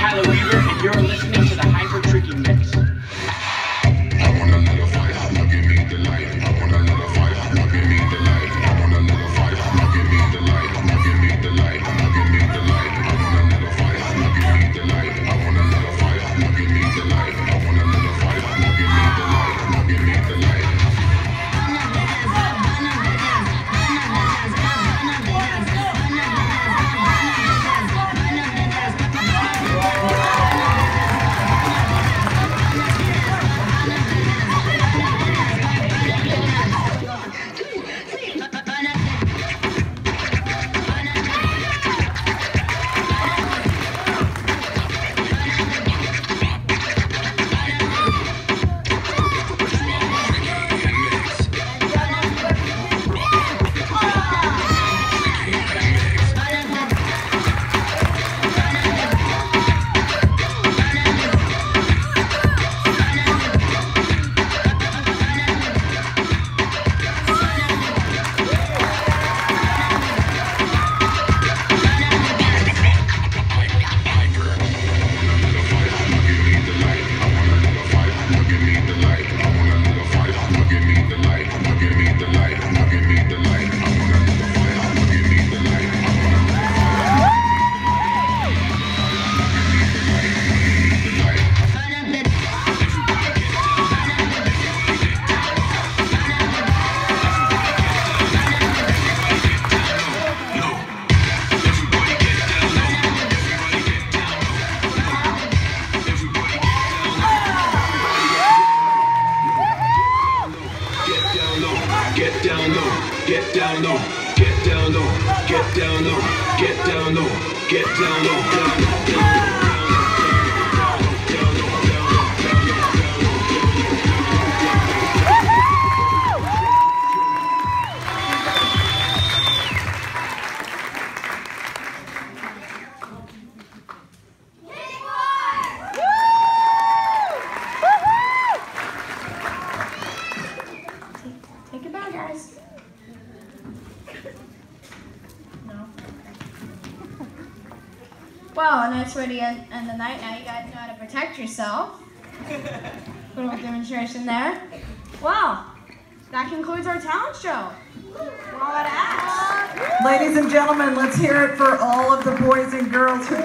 Tyler Weaver. Get down low, get down low, get down low, get down low, get down low, get down low. Get down low. Well, a nice way to end, end the night. Now you guys know how to protect yourself. Little demonstration there. Well, that concludes our talent show. We're all out of acts. Ladies and gentlemen, let's hear it for all of the boys and girls who